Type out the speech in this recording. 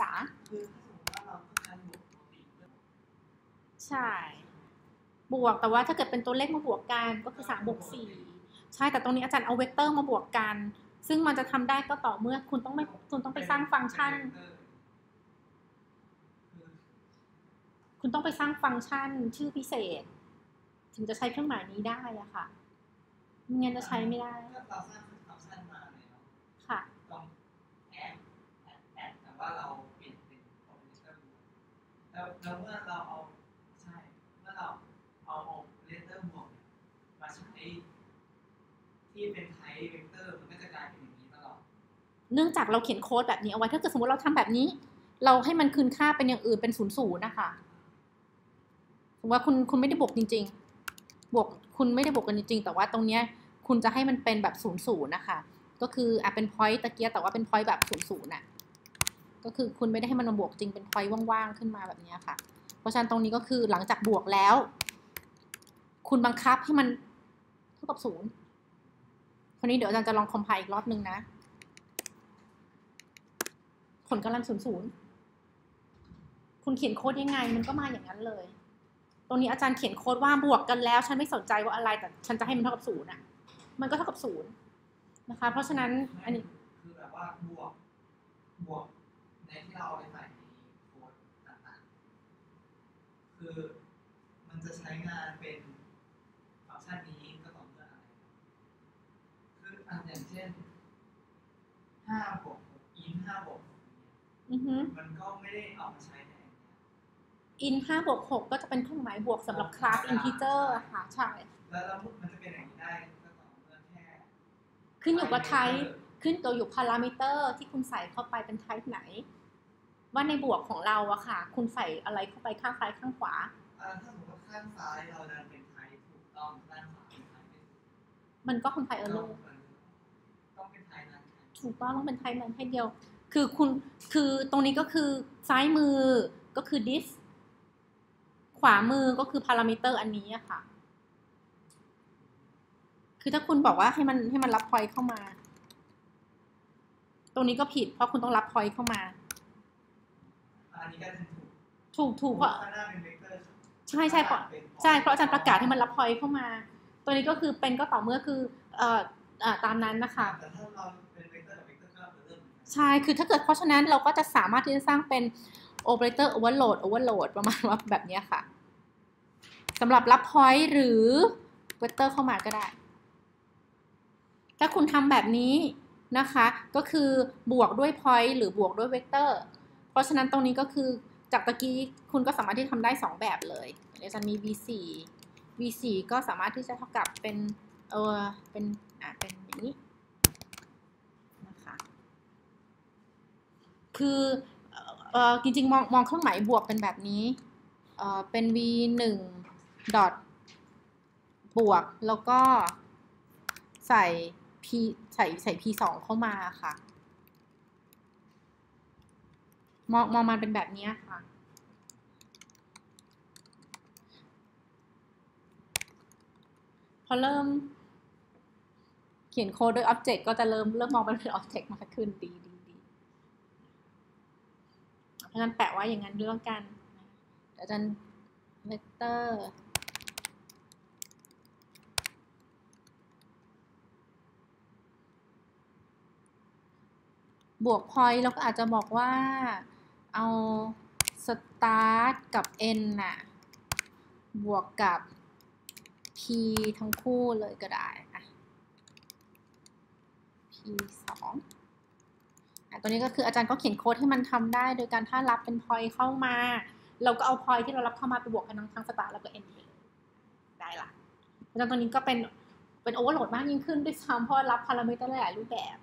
จ๋าคือถ้าสมมติว่าเราบวกใช่ บวกแต่ว่าถ้าเกิดเป็นตัวเลขมาบวกกันก็คือสามบวกสี่ใช่แต่ตรงนี้อาจารย์เอาเวกเตอร์มาบวกกัน ซึ่งมันจะทำได้ก็ต่อเมื่อคุณต้องไม่คุณต้องไปสร้างฟังก์ชัน คุณต้องไปสร้างฟังก์ชันชื่อพิเศษ ถึงจะใช้เครื่องหมายนี้ได้อะค่ะไม่งั้นจะใช้ไม่ได้ แล้วแล้วเมื่อเราเอาใช่เมื่อเราเอาอเปอเรเตอร์บวกมาใช้ที่เป็น type vector มันก็จะกลายเป็นอย่างนี้ตลอดเนื่องจากเราเขียนโค้ดแบบนี้เอาไว้ถ้าเกิดสมมติเราทำแบบนี้ เราให้มันคืนค่าเป็นอย่างอื่นเป็นศูนย์ศูนย์นะคะสมมติว่าคุณคุณไม่ได้บวกจริง ๆ บวกคุณไม่ได้บวกกันจริง ๆ แต่ว่าตรงเนี้ยคุณจะให้มันเป็นแบบศูนย์ศูนย์นะคะ ก็คืออะเป็น point ตะกี้แต่ว่าเป็น point แบบศูนย์ศูนย์น่ะ ก็คือคุณไม่ได้ให้มันมาบวกจริงเป็น point ว่างๆขึ้นมาแบบนี้ค่ะ เพราะฉะนั้นตรงนี้ก็คือหลังจากบวกแล้ว คุณบังคับให้มันเท่ากับศูนย์คราวนี้เดี๋ยวอาจารย์จะลองคอมไพล์อีกรอบนึงนะผลกำลังศูนย์ศูนย์คุณเขียนโค้ดยังไง มันก็มาอย่างนั้นเลย ตรงนี้อาจารย์เขียนโค้ดว่าบวกกันแล้ว ฉันไม่สนใจว่าอะไรแต่ฉันจะให้มันเท่ากับศูนย์อะ มันก็เท่ากับศูนย์นะคะ เพราะฉะนั้นอันนี้คือแบบว่าบวกบวก นที่เราเอาไปใส่ในโค้ดต่างๆ คือมันจะใช้งานเป็นฟังก์ชันนี้ก็ต่อเมื่ออะไร คืออันอย่างเช่นห้าบวกอินห้าบวกอือฮึมันก็ไม่ได้เอามาใช้ในอันเนี้ยอินห้าบวกหกก็จะเป็นเครื่องหมายบวกสำหรับคลาสอินทิเจอร์ค่ะใช่แล้วแล้วมันจะเป็นอย่างนี้ได้ก็ต่อเมื่อแค่ขึ้นอยู่กับไทป์ขึ้นตัวอยู่พารามิเตอร์ที่คุณใส่เข้าไปเป็นไทป์ไหน ว่าในบวกของเราอะค่ะ คุณใส่อะไรเข้าไปข้างซ้ายข้างขวาอ่าถ้าสมมติว่าข้างซ้ายเราดันเป็นไทป์ถูกต้องด้านขวาเป็นไทป์ไม่ถูกมันก็คอมไพเออร์ต้องต้องเป็นไทป์นั้นถูกต้องต้องเป็นไทป์นั้นให้เดียว คือคุณคือตรงนี้ก็คือซ้ายมือก็คือ this ขวามือก็คือพารามิเตอร์อันนี้อะค่ะ คือถ้าคุณบอกว่าให้มันให้มันรับ point เข้ามา ตรงนี้ก็ผิดเพราะคุณต้องรับ point เข้ามา อันนี้ก็จะถูกถูกถูกเพราะข้างหน้าเป็นเวกเตอร์ใช่ใช่เพราะใช่เพราะอาจารย์ประกาศให้มันรับ point เข้ามา ตัวนี้ก็คือเป็นก็ต่อเมื่อคือเอ่อเอ่อตามนั้นนะคะแต่ถ้าเราเป็นเวกเตอร์กับเวกเตอร์ก็เป็นเรื่องเหมือนกันใช่คือถ้าเกิดเพราะฉะนั้นเราก็จะสามารถที่จะสร้างเป็น operator overload overload ประมาณว่าแบบเนี้ยค่ะสำหรับรับ point หรือ vector เข้ามาก็ได้ ถ้าคุณทำแบบนี้นะคะ ก็คือบวกด้วย point หรือบวกด้วย vector เพ ราะฉะนั้นตรงนี้ก็คือจากตะกี้คุณก็สามารถที่ทำได้ 2 แบบเลยเดี๋ยวจะมี v4 v4 ก็สามารถที่จะเท่ากับเป็นเออเป็นอะเป็นอย่างนี้นะคะคือเออจริงๆมองมองเครื่องหมายบวกเป็นแบบนี้เออเป็น v หนึ่งดอทบวกแล้วก็ใส่ p ใส่ใส่ p สองเข้ามาค่ะ มองมองมันเป็นแบบนี้ค่ะ พอเริ่ม เขียนโค้ดด้วย Object ก็จะเริ่มเริ่มมองมันเป็น Object มากขึ้นดีดีดีเพราะฉะนั้นแปะไว้อย่างนั้นเรื่องกันอาจารย์เวกเตอร์บวก point แล้วก็อาจจะบอกว่า เอา start กับ n น่ะ บวกกับ p ทั้งคู่เลยก็ได้อะ p สองอะตัวนี้ก็คืออาจารย์ก็เขียนโค้ดให้มันทำได้ โดยการถ้ารับเป็น point เข้ามา เราก็เอา point ที่เรารับเข้ามาไปบวกกันทั้งทั้งสตาร์แล้วก็ end ไปเลยได้ละเพราะฉะนั้นตัวนี้ก็เป็นเป็น overload มากยิ่งขึ้นด้วยซ้ำเพราะรับพารามิเตอร์หลายรูปแบบ